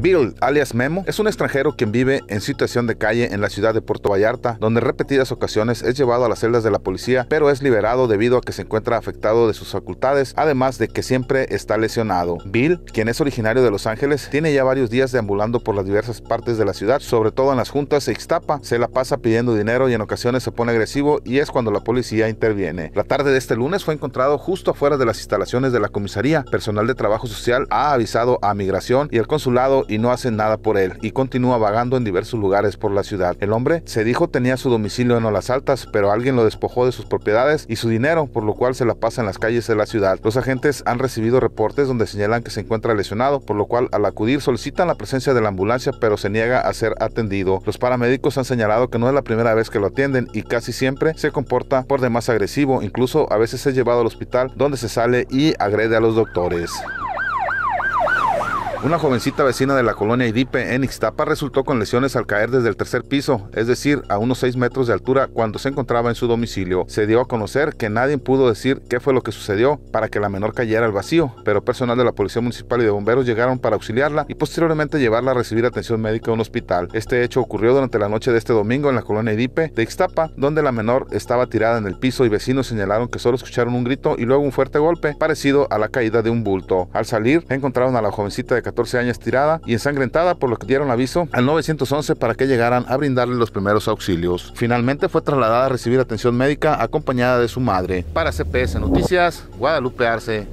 Bill, alias Memo, es un extranjero quien vive en situación de calle en la ciudad de Puerto Vallarta, donde en repetidas ocasiones es llevado a las celdas de la policía, pero es liberado debido a que se encuentra afectado de sus facultades, además de que siempre está lesionado. Bill, quien es originario de Los Ángeles, tiene ya varios días deambulando por las diversas partes de la ciudad, sobre todo en las juntas e Ixtapa, se la pasa pidiendo dinero y en ocasiones se pone agresivo y es cuando la policía interviene. La tarde de este lunes fue encontrado justo afuera de las instalaciones de la comisaría. Personal de trabajo social ha avisado a migración y el consulado y no hacen nada por él y continúa vagando en diversos lugares por la ciudad. El hombre se dijo tenía su domicilio en Olas Altas, pero alguien lo despojó de sus propiedades y su dinero, por lo cual se la pasa en las calles de la ciudad. Los agentes han recibido reportes donde señalan que se encuentra lesionado, por lo cual al acudir solicitan la presencia de la ambulancia, pero se niega a ser atendido. Los paramédicos han señalado que no es la primera vez que lo atienden y casi siempre se comporta por demás agresivo, incluso a veces es llevado al hospital donde se sale y agrede a los doctores. Una jovencita vecina de la colonia Idipe en Ixtapa resultó con lesiones al caer desde el tercer piso, es decir, a unos 6 metros de altura cuando se encontraba en su domicilio. Se dio a conocer que nadie pudo decir qué fue lo que sucedió para que la menor cayera al vacío, pero personal de la Policía Municipal y de Bomberos llegaron para auxiliarla y posteriormente llevarla a recibir atención médica en un hospital. Este hecho ocurrió durante la noche de este domingo en la colonia Idipe de Ixtapa, donde la menor estaba tirada en el piso y vecinos señalaron que solo escucharon un grito y luego un fuerte golpe parecido a la caída de un bulto. Al salir, encontraron a la jovencita de 14 años tirada y ensangrentada, por lo que dieron aviso al 911 para que llegaran a brindarle los primeros auxilios. Finalmente fue trasladada a recibir atención médica acompañada de su madre. Para CPS Noticias, Guadalupe Arce.